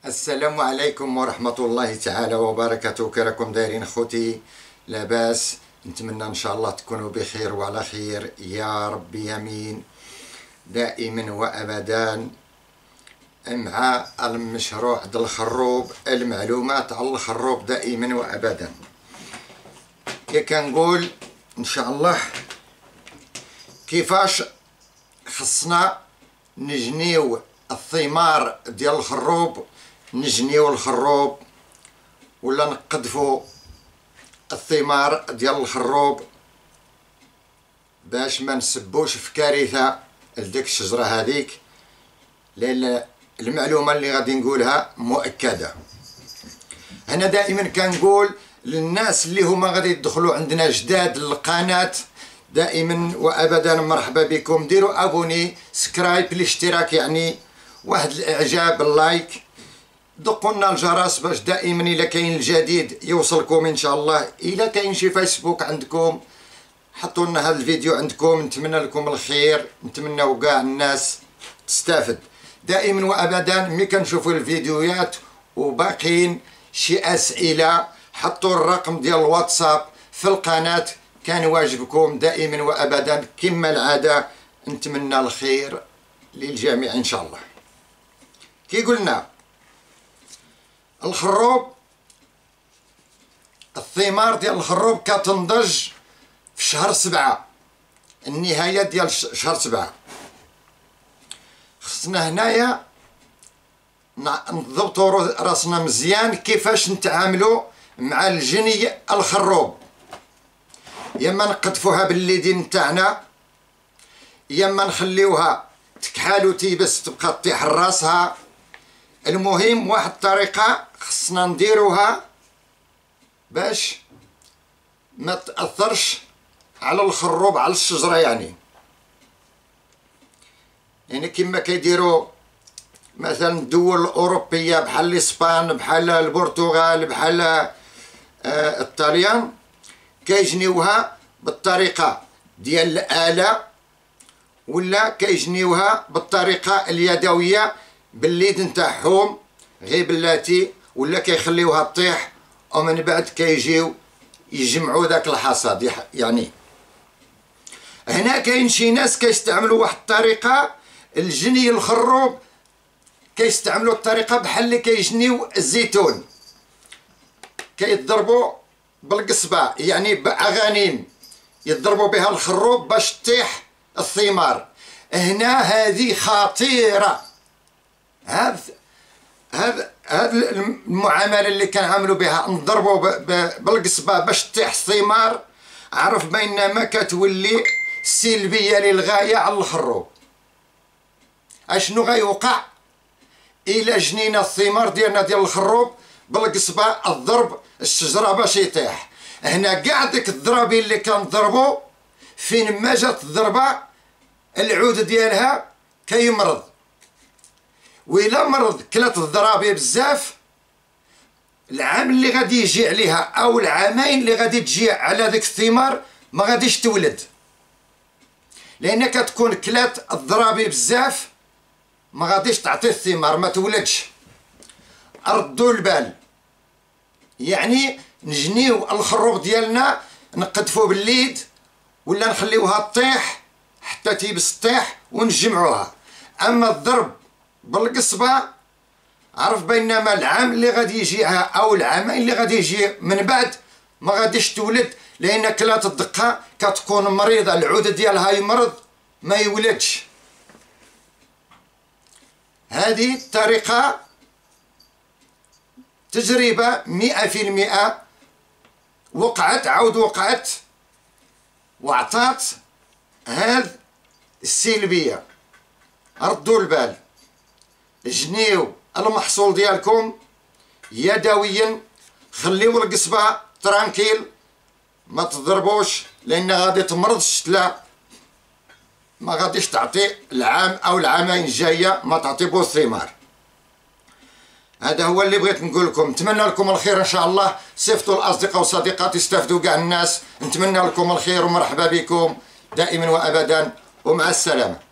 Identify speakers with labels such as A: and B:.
A: السلام عليكم ورحمة الله تعالى وبركاته. كي راكم دايرين خوتي لاباس. نتمنى إن شاء الله تكونوا بخير وعلى خير. يا رب يمين دائما وابدا. مع المشروع د الخروب المعلومات على الخروب دائما وابدا. كي كنقول إن شاء الله كيفاش خصنا نجنيو الثمار ديال الخروب نجنيو الخروب ولا نقذفو الثمار ديال الخروب. باش ما نسبوش في كارثة لديك الشجرة هذيك لأن المعلومة اللي غادي نقولها مؤكدة. أنا دائما كنقول للناس اللي هما غادي يدخلوا عندنا جداد للقناة دائما وابدا مرحبا بكم. ديروا abonnez subscribe الاشتراك يعني واحد الإعجاب ال like. دقوا لنا الجرس باش دائما الا كاين الجديد يوصلكم إن شاء الله. الا كاين شي فيسبوك عندكم حطوا لنا هذا الفيديو عندكم نتمنى لكم الخير نتمنى كاع الناس تستافد. دائما وابدا ملي كنشوفوا الفيديوهات وباقيين شي أسئلة حطوا الرقم ديال الواتساب في القناة. كان واجبكم دائما وابدا. كما العادة نتمنى الخير للجميع إن شاء الله. كي قلنا الخروب الثمار ديال الخروب كتنضج في شهر سبعة النهاية ديال شهر سبعة. خصنا هنايا نضبطو راسنا مزيان كيفاش نتعاملو مع الجني الخروب. يا اما نقذفوها بالليدين نتاعنا يا اما نخليوها تكحال وتيبس تبقى تطيح راسها. المهم واحد الطريقة خصنا نديروها باش ما تأثرش على الخروب على الشجرة يعني. يعني كما كيديروا مثلا الدول الأوروبية بحال الإسبان بحال البرتغال بحال آه الطليان كيجنيوها بالطريقة ديال الآلة ولا كيجنيوها بالطريقة اليدوية بالليد نتاعهم غير بلاتي ولا كيخليوها تطيح ومن بعد كيجيو يجمعوا ذاك الحصاد. يعني هنا كاين شي ناس كيستعملوا واحد الطريقة الجني الخروب كيستعملوا الطريقة بحال اللي كيجنيو الزيتون. كيضربوا بالقصبة يعني باغانيم يضربوا بها الخروب باش تطيح الثمار. هنا هذه خطيرة. هذا هذا هذا المعاملة اللي كنعاملوا بها. نضربوا بالقصبة باش تطيح الثمار. عرف بينما كتولي سلبيه للغاية على الخروب أشنو غيوقع؟ إلى جنينا الثمار ديالنا ديال الخروب بالقصبة الضرب الشجرة باش يطيح. هنا كاع ديك الضرابين اللي كنضربوا فين ما جات الضربة العود ديالها كيمرض. وإلا مرض كلات الضرابي بزاف العام اللي غادي يجي عليها أو العامين اللي غادي تجي على ذيك الثمار ما غاديش تولد. لأن كتكون كلات الضرابي بزاف ما غاديش تعطي الثمار ما تولدش. ردوا البال. يعني نجنيو الخروب ديالنا نقدفو بالليد ولا نخليوها تطيح حتى تيبس تطيح ونجمعوها. أما الضرب بالقصبة عرف بينما العام اللي غادي يجيها أو العامين اللي غادي يجي من بعد ما غاديش تولد لأن كلات الدقة كتكون مريضة العود ديالها يمرض ما يولدش. هذه الطريقة تجربة مئة في المئة وقعت عود وقعت وعطات هذه السلبية. ردوا البال. جنيو المحصول ديالكم. يدويا خليو القصبة tranquille. ما تضربوش لأن غادي تمرض الشتلة ما غاديش تعطي العام أو العامين الجاية ما تعطي بو الثمار هذا هو اللي بغيت نقول لكم. نتمنى لكم الخير إن شاء الله. صيفطوا الأصدقاء والصديقات يستافدوا كاع الناس. نتمنى لكم الخير ومرحبا بكم دائما وابدا ومع السلامة.